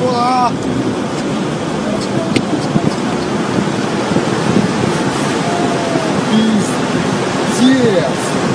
うわー Peace. Yes.